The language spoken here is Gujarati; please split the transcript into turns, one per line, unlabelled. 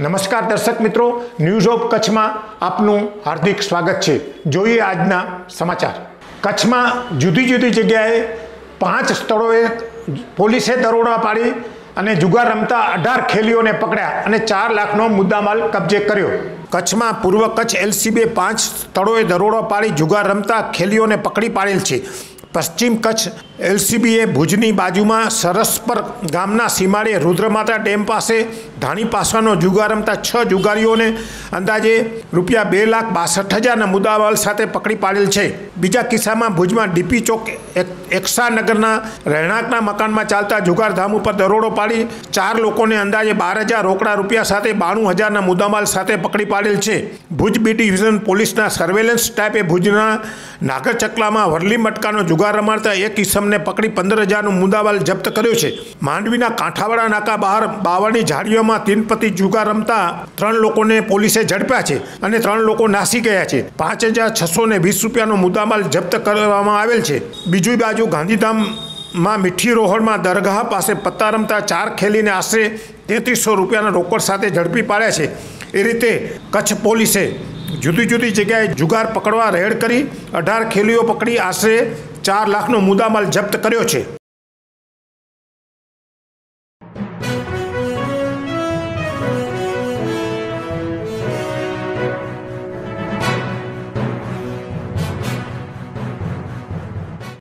નમસ્કાર દર્શક મિત્રો ન્યૂઝ ઓફ કચ્છમાં આપનું હાર્દિક સ્વાગત છે. જોઈએ આજના સમાચાર. કચ્છમાં જુદી જુદી જગ્યાએ પાંચ સ્થળોએ પોલીસે દરોડા પાડી અને જુગાર રમતા અઢાર ખેલીઓને પકડ્યા અને ચાર લાખનો મુદ્દામાલ કબજે કર્યો. કચ્છમાં પૂર્વ કચ્છ એલસીબીએ પાંચ સ્થળોએ દરોડો પાડી જુગાર રમતા ખેલીઓને પકડી પાડેલ છે. પશ્ચિમ કચ્છ એલસીબીએ ભુજની બાજુમાં સરસપર ગામના સીમાડે રુદ્રમાતા ડેમ પાસે ધાણી પાસવાનો જુગાર રમતા છ જુગારીઓને અંદાજે રૂપિયા બે લાખ બાસઠ હજારના મુદ્દામાલ સાથે પકડી પાડેલ છે. બીજા કિસ્સામાં ભુજમાં ડીપી ચોક એક- એકસાનગરના રહેણાંકના મકાનમાં ચાલતા જુગારધામ ઉપર દરોડો પાડી ચાર લોકોને અંદાજે બાર હજાર રોકડા રૂપિયા સાથે બાણું હજારના મુદ્દામાલ સાથે પકડી પાડેલ છે. ભુજ બી ડિવિઝન પોલીસના સર્વેલન્સ ટાઈપે ભુજના નાગરચકલામાં વરલી મટકાનો જુગાર રમાડતા એક ઇસમને પકડી પંદર હજારનો મુદ્દામાલ જપ્ત કર્યો છે. માંડવીના કાંઠાવાડા નાકા બહાર બાવળની ઝાડીઓમાં તીનપતિ જુગાર રમતા ત્રણ લોકોને પોલીસે ઝડપ્યા છે અને ત્રણ લોકો નાસી ગયા છે. પાંચ હજાર છસો ને વીસ રૂપિયાનો મુદ્દામાલ જપ્ત કરવામાં આવેલ છે. બીજી બાજુ ગાંધીધામમાં મીઠી રોહડમાં દરગાહ પાસે પત્તા રમતા ચાર ખેલીને આશરે તેત્રીસો રૂપિયાના રોકડ સાથે ઝડપી પાડ્યા છે. એ રીતે કચ્છ પોલીસે જુદી જુદી જગ્યાએ જુગાર પકડવા રેડ કરી અઢાર ખેલીઓ પકડી આશરે ચાર લાખનો મુદ્દામાલ જપ્ત કર્યો છે.